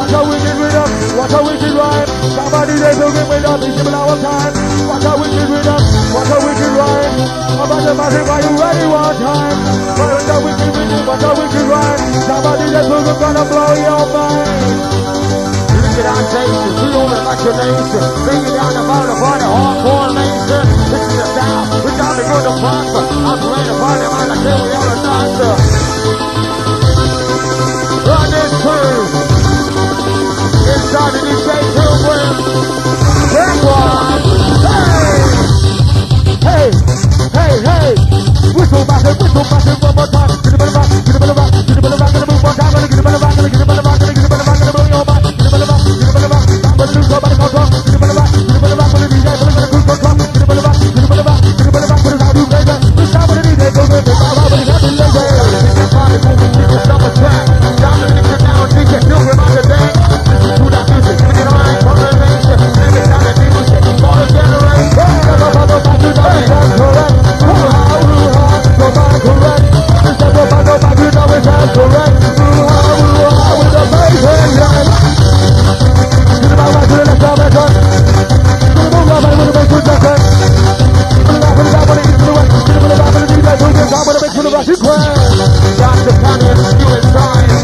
What a wicked rhythm, what a wicked rhyme. Somebody they looking with us, it's even our time. What a wicked rhythm, what a wicked rhyme. About the massive, are you ready one time? What a wicked rhythm, what a wicked rhyme. Somebody they looking gonna blow your mind. Bring it on nation, we don't like your nation. Bring it down about the body hard. Te gusta upon obscure times.